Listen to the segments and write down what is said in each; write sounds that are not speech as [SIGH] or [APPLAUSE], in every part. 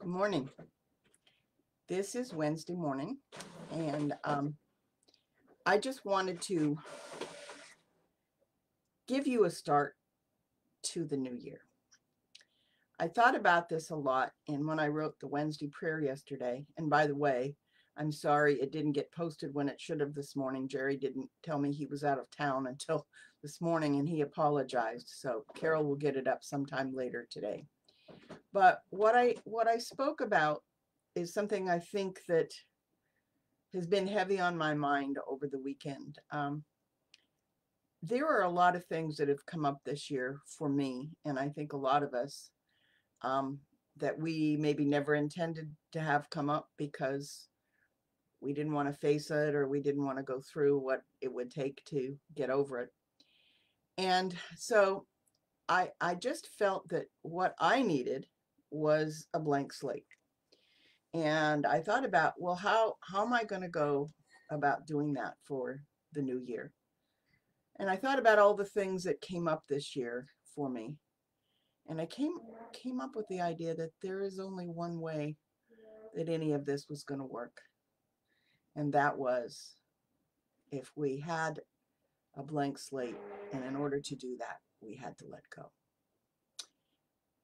Good morning. This is Wednesday morning, and um, I just wanted to give you a start to the new year. I thought about this a lot, and when I wrote the Wednesday prayer yesterday, and by the way, I'm sorry it didn't get posted when it should have this morning. Jerry didn't tell me he was out of town until this morning, and he apologized. So Carol will get it up sometime later today. But what I what I spoke about is something I think that has been heavy on my mind over the weekend. Um, there are a lot of things that have come up this year for me, and I think a lot of us um, that we maybe never intended to have come up because we didn't want to face it or we didn't want to go through what it would take to get over it. And so I I just felt that what I needed was a blank slate. And I thought about, well, how how am I going to go about doing that for the new year? And I thought about all the things that came up this year for me. And I came came up with the idea that there is only one way that any of this was going to work. And that was if we had a blank slate. And in order to do that, we had to let go.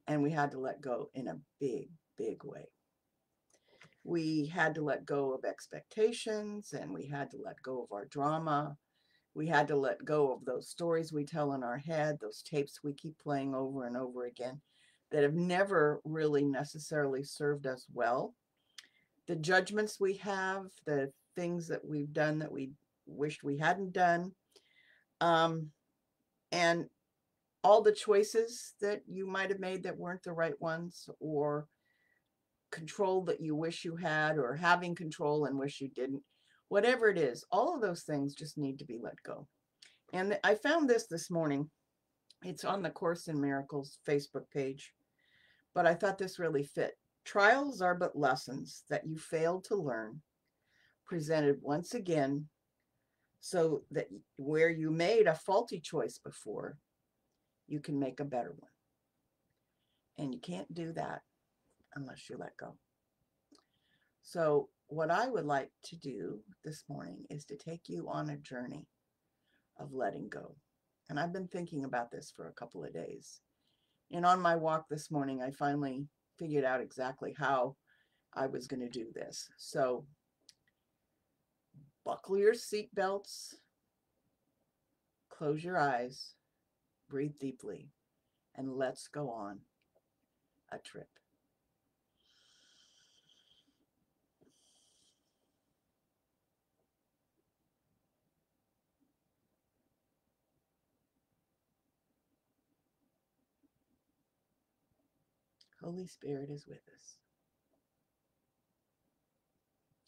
And we had to let go in a big, big way. We had to let go of expectations and we had to let go of our drama. We had to let go of those stories we tell in our head, those tapes we keep playing over and over again that have never really necessarily served us well. The judgments we have, the things that we've done that we wished we hadn't done, um, and all the choices that you might have made that weren't the right ones or control that you wish you had or having control and wish you didn't whatever it is all of those things just need to be let go. And i found this this morning. It's on the course in miracles facebook page. But i thought this really fit. Trials are but lessons that you failed to learn presented once again so that where you made a faulty choice before you can make a better one. And you can't do that unless you let go. So, what I would like to do this morning is to take you on a journey of letting go. And I've been thinking about this for a couple of days. And on my walk this morning, I finally figured out exactly how I was going to do this. So, buckle your seatbelts, close your eyes, breathe deeply, and let's go on a trip. Holy Spirit is with us.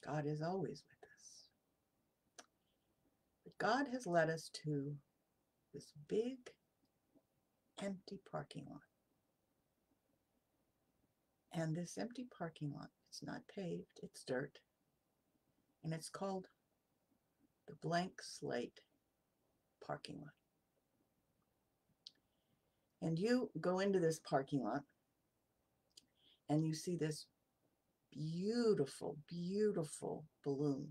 God is always with us. But God has led us to this big empty parking lot. And this empty parking lot, it's not paved, it's dirt. And it's called the blank slate parking lot. And you go into this parking lot and you see this beautiful, beautiful balloon.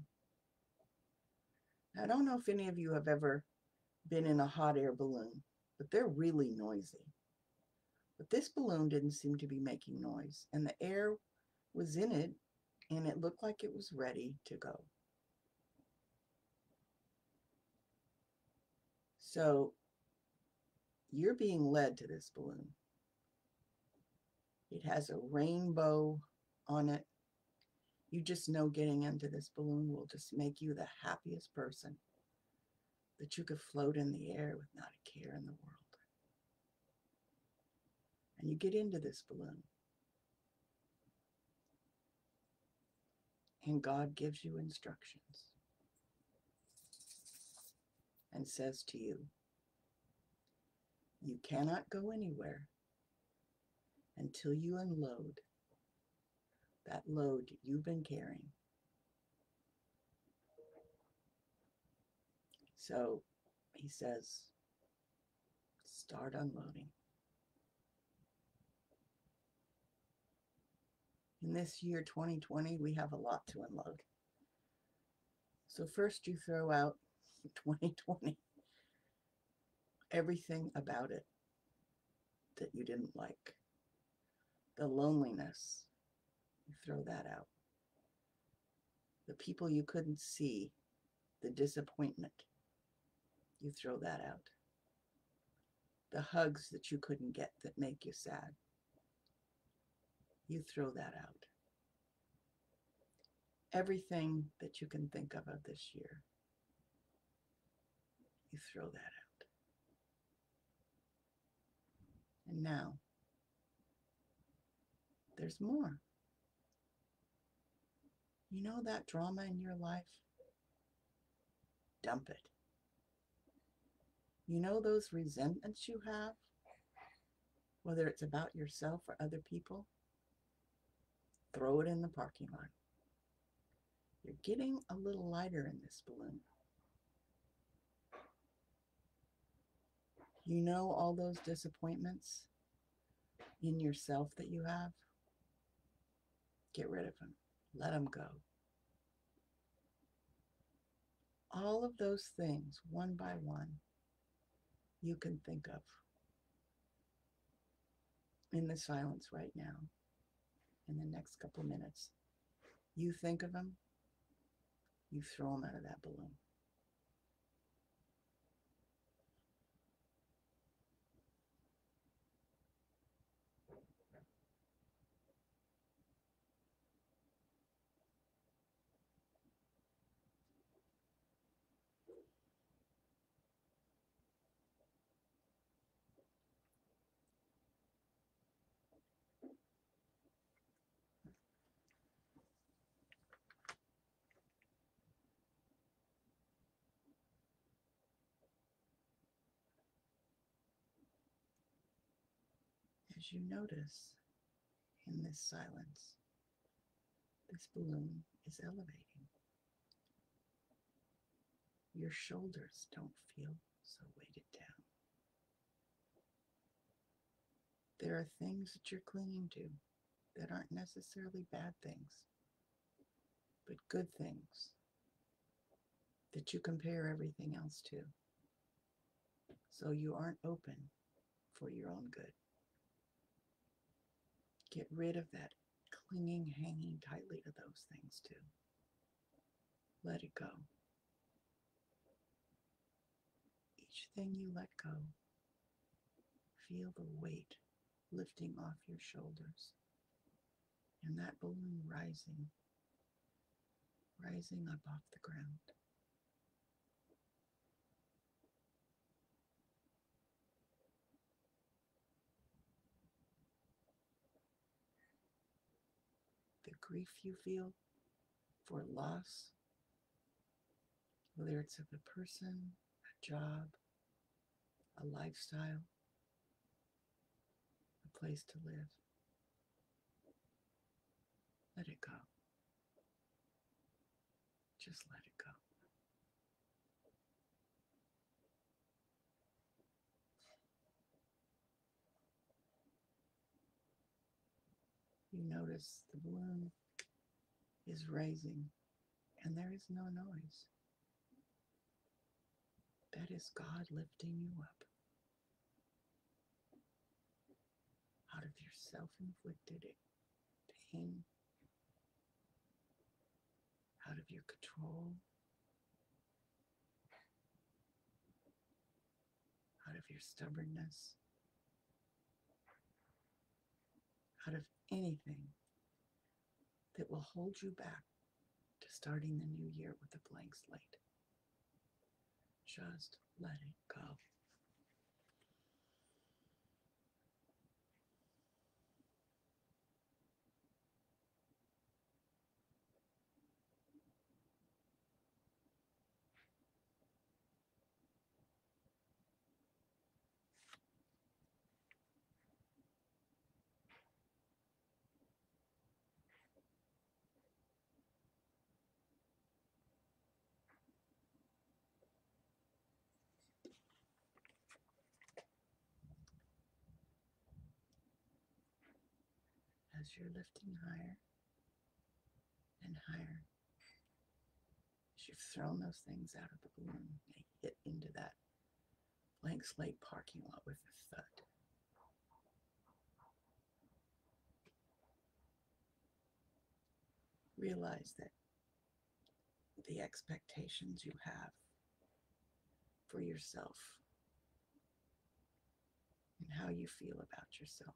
I don't know if any of you have ever been in a hot air balloon but they're really noisy. But this balloon didn't seem to be making noise, and the air was in it, and it looked like it was ready to go. So you're being led to this balloon. It has a rainbow on it. You just know getting into this balloon will just make you the happiest person that you could float in the air with not a care in the world. And you get into this balloon. And God gives you instructions and says to you, You cannot go anywhere until you unload that load you've been carrying. So he says, start unloading. In this year 2020, we have a lot to unload. So, first, you throw out [LAUGHS] 2020, everything about it that you didn't like, the loneliness, you throw that out, the people you couldn't see, the disappointment, you throw that out, the hugs that you couldn't get that make you sad, you throw that out. Everything that you can think of of this year, you throw that out. And now, there's more. You know that drama in your life? Dump it. You know those resentments you have, whether it's about yourself or other people? Throw it in the parking lot. You're getting a little lighter in this balloon. You know all those disappointments in yourself that you have? Get rid of them. Let them go. All of those things, one by one, you can think of in the silence right now, in the next couple minutes. You think of them, you throw them out of that balloon. As you notice in this silence, this balloon is elevating. Your shoulders don't feel so weighted down. There are things that you're clinging to that aren't necessarily bad things, but good things that you compare everything else to. So you aren't open for your own good. Get rid of that clinging, hanging tightly to those things too. Let it go. Each thing you let go, feel the weight lifting off your shoulders and that balloon rising, rising up off the ground. Grief you feel for loss, whether it's of a person, a job, a lifestyle, a place to live. Let it go. Just let it go. You notice the balloon is raising and there is no noise. That is God lifting you up out of your self inflicted pain, out of your control, out of your stubbornness, out of anything that will hold you back to starting the new year with a blank slate. Just let it go. As you're lifting higher, and higher. As you've thrown those things out of the balloon, they hit into that blank slate parking lot with a thud. Realize that the expectations you have for yourself and how you feel about yourself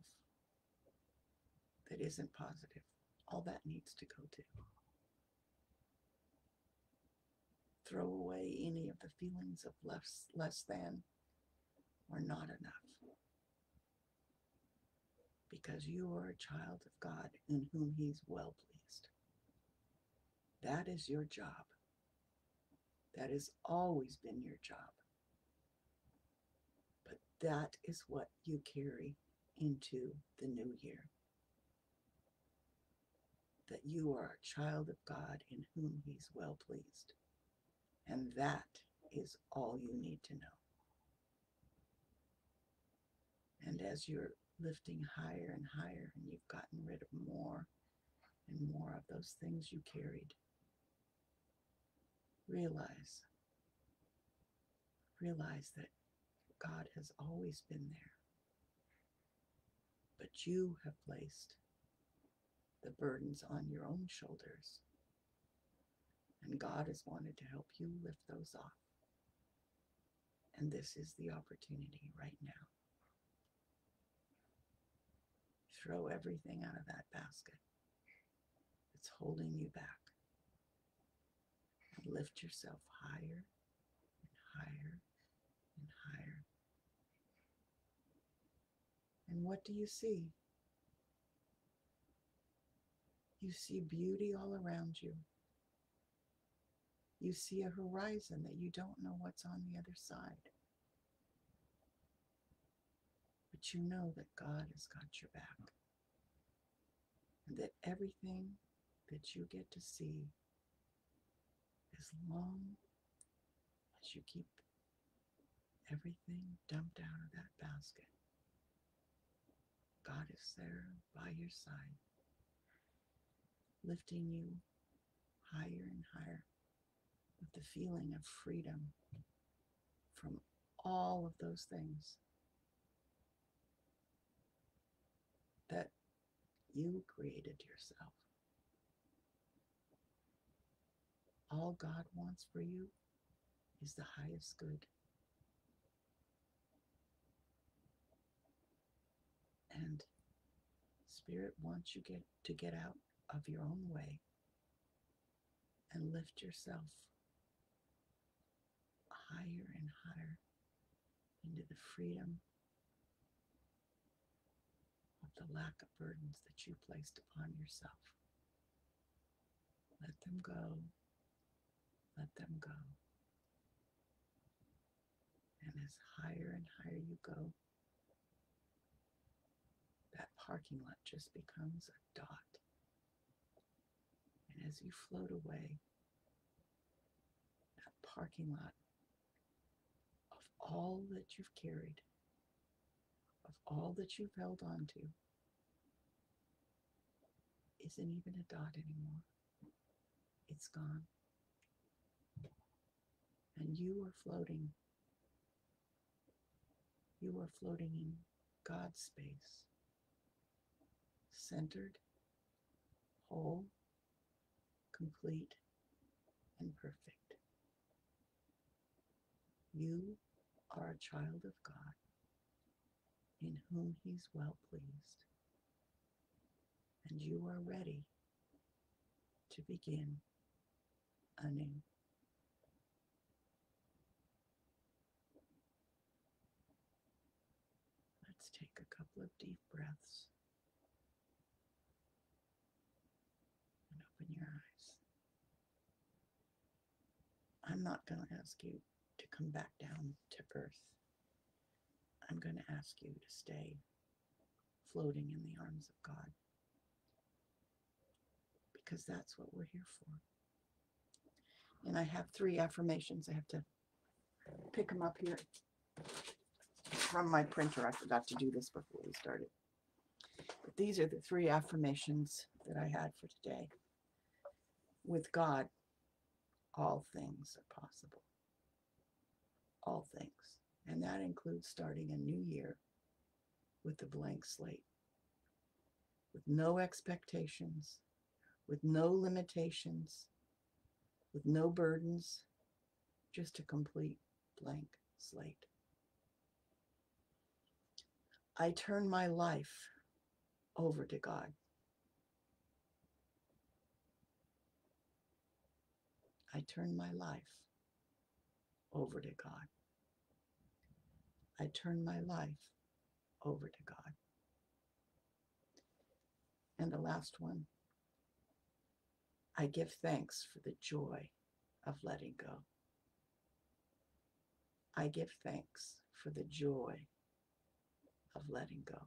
that isn't positive, all that needs to go too. Throw away any of the feelings of less, less than or not enough. Because you are a child of God in whom He's well pleased. That is your job. That has always been your job. But that is what you carry into the new year. That you are a child of God in whom He's well pleased. And that is all you need to know. And as you're lifting higher and higher, and you've gotten rid of more and more of those things you carried, realize, realize that God has always been there. But you have placed the burdens on your own shoulders. And God has wanted to help you lift those off. And this is the opportunity right now. Throw everything out of that basket that's holding you back. And lift yourself higher and higher and higher. And what do you see? You see beauty all around you. You see a horizon that you don't know what's on the other side. But you know that God has got your back. And that everything that you get to see, as long as you keep everything dumped out of that basket, God is there by your side, lifting you higher and higher with the feeling of freedom from all of those things that you created yourself. All God wants for you is the highest good. And Spirit wants you get to get out of your own way and lift yourself higher and higher into the freedom of the lack of burdens that you placed upon yourself. Let them go. Let them go. And as higher and higher you go, that parking lot just becomes a dot. As you float away, that parking lot of all that you've carried, of all that you've held on to, isn't even a dot anymore. It's gone. And you are floating. You are floating in God's space, centered, whole, complete, and perfect. You are a child of God in whom He's well pleased. And you are ready to begin anew. Let's take a couple of deep breaths and open your eyes. I'm not going to ask you to come back down to earth. I'm going to ask you to stay floating in the arms of God because that's what we're here for. And I have three affirmations. I have to pick them up here from my printer. I forgot to do this before we started. But these are the three affirmations that I had for today. With God, all things are possible. All things. And that includes starting a new year with a blank slate, with no expectations, with no limitations, with no burdens, just a complete blank slate. I turn my life over to God. I turn my life over to God. I turn my life over to God. And the last one, I give thanks for the joy of letting go. I give thanks for the joy of letting go.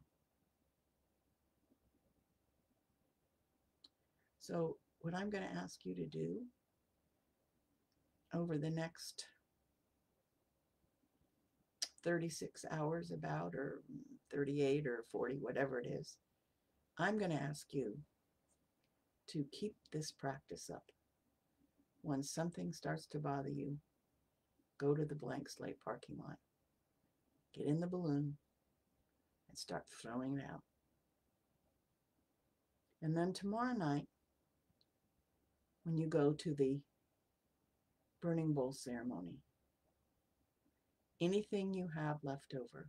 So, what I'm going to ask you to do over the next 36 hours, about, or 38 or 40, whatever it is, I'm going to ask you to keep this practice up. When something starts to bother you, go to the blank slate parking lot, get in the balloon, and start throwing it out. And then tomorrow night, when you go to the burning bowl ceremony, anything you have left over,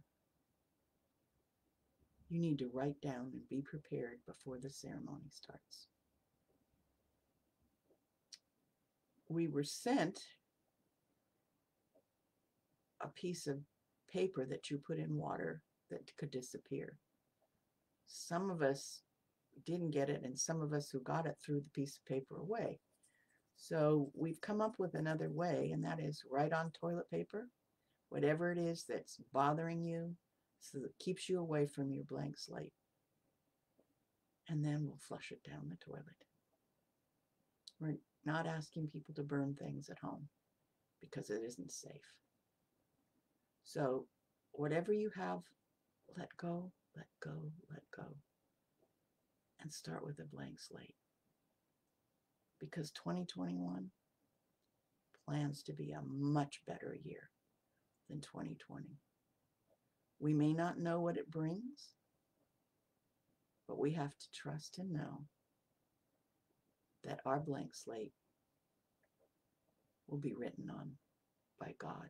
you need to write down and be prepared before the ceremony starts. We were sent a piece of paper that you put in water that could disappear. Some of us didn't get it, and some of us who got it threw the piece of paper away. So we've come up with another way, and that is write on toilet paper whatever it is that's bothering you so that keeps you away from your blank slate. And then we'll flush it down the toilet. We're not asking people to burn things at home because it isn't safe. So, whatever you have, let go, let go, let go. And start with a blank slate. Because 2021 plans to be a much better year than 2020. We may not know what it brings, but we have to trust and know that our blank slate will be written on by God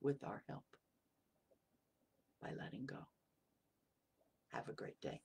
with our help by letting go. Have a great day.